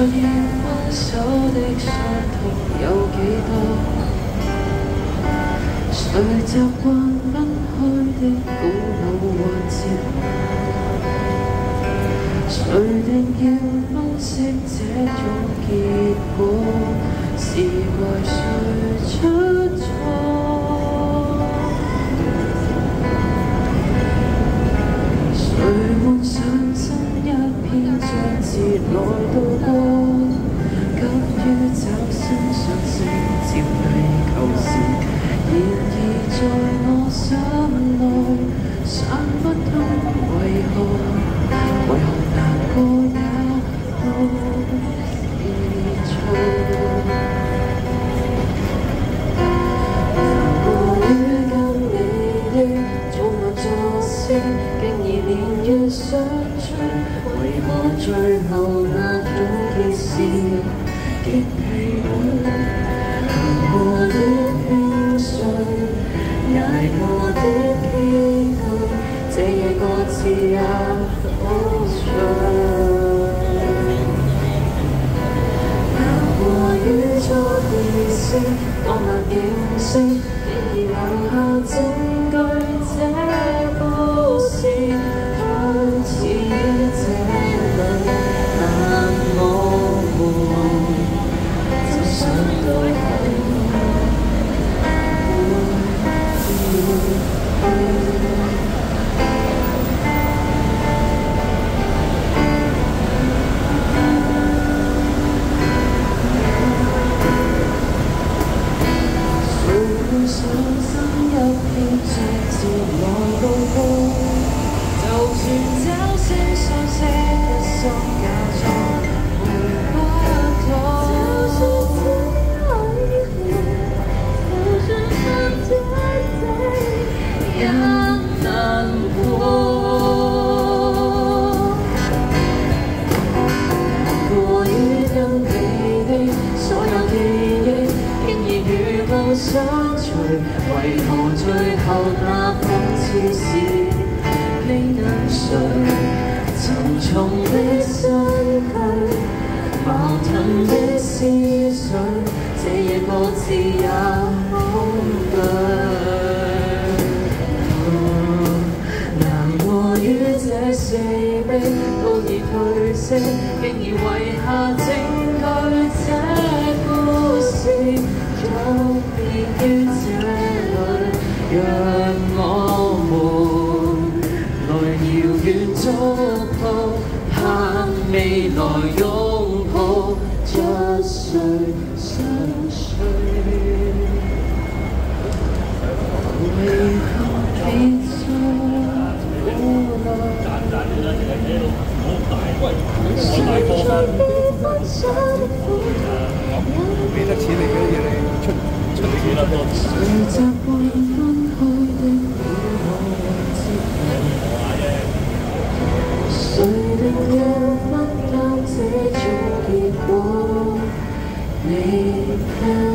在意分手的伤痛有几多？谁习惯分开的古老环节？谁定要分析这种结果是怪谁出错？谁换上新一片章节来读？上升接地球时，然而在我心内想不通，为何为何难过也都是错。于跟你的早晚作竟已连夜相尽，为何最后那点意思极奇。如何？半伤心，一片翠色望路过，就算找声上车。相随，唯独最后那个天是你能睡？沉重的身躯，矛盾的思绪，这夜各自也恐惧。难过于这四壁都已褪色，竟而遗下证据。让我们来遥远祝福，向未来拥抱，一睡相随。回头别再流泪，心碎别不幸泪滴在满天，这种结过？泪痕。